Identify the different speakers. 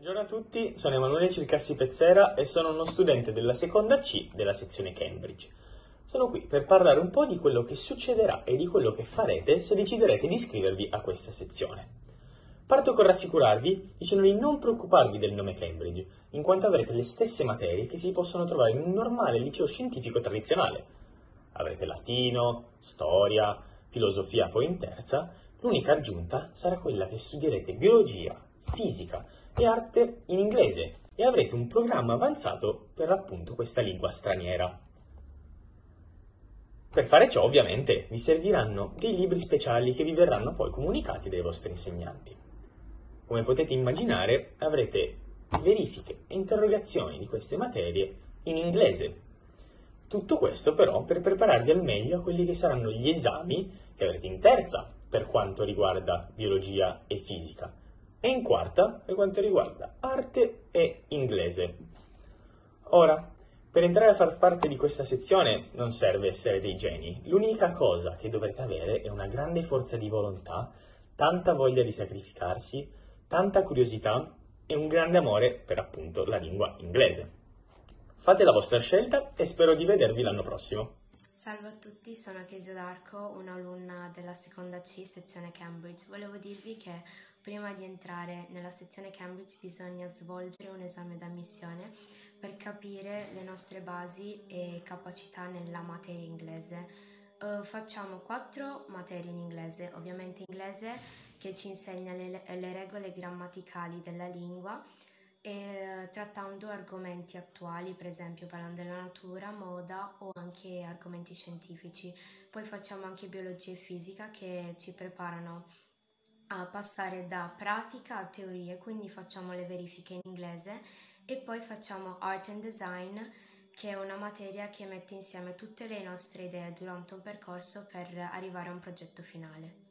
Speaker 1: Buongiorno a tutti, sono Emanuele Circassi Pezzera e sono uno studente della seconda C della sezione Cambridge. Sono qui per parlare un po' di quello che succederà e di quello che farete se deciderete di iscrivervi a questa sezione. Parto con rassicurarvi dicendo di non preoccuparvi del nome Cambridge, in quanto avrete le stesse materie che si possono trovare in un normale liceo scientifico tradizionale. Avrete latino, storia, filosofia poi in terza, l'unica aggiunta sarà quella che studierete biologia, fisica e arte in inglese e avrete un programma avanzato per appunto questa lingua straniera. Per fare ciò, ovviamente, vi serviranno dei libri speciali che vi verranno poi comunicati dai vostri insegnanti. Come potete immaginare, avrete verifiche e interrogazioni di queste materie in inglese. Tutto questo però per prepararvi al meglio a quelli che saranno gli esami che avrete in terza per quanto riguarda biologia e fisica e in quarta per quanto riguarda arte e inglese. Ora, per entrare a far parte di questa sezione non serve essere dei geni, l'unica cosa che dovrete avere è una grande forza di volontà, tanta voglia di sacrificarsi, tanta curiosità e un grande amore per appunto la lingua inglese. Fate la vostra scelta e spero di vedervi l'anno prossimo.
Speaker 2: Salve a tutti, sono Kesia D'Arco, un'alunna della seconda C, sezione Cambridge. Volevo dirvi che prima di entrare nella sezione Cambridge bisogna svolgere un esame d'ammissione per capire le nostre basi e capacità nella materia inglese. Uh, facciamo quattro materie in inglese, ovviamente inglese che ci insegna le, le regole grammaticali della lingua e trattando argomenti attuali, per esempio parlando della natura, moda o anche argomenti scientifici. Poi facciamo anche biologia e fisica che ci preparano a passare da pratica a teorie, quindi facciamo le verifiche in inglese e poi facciamo art and design che è una materia che mette insieme tutte le nostre idee durante un percorso per arrivare a un progetto finale.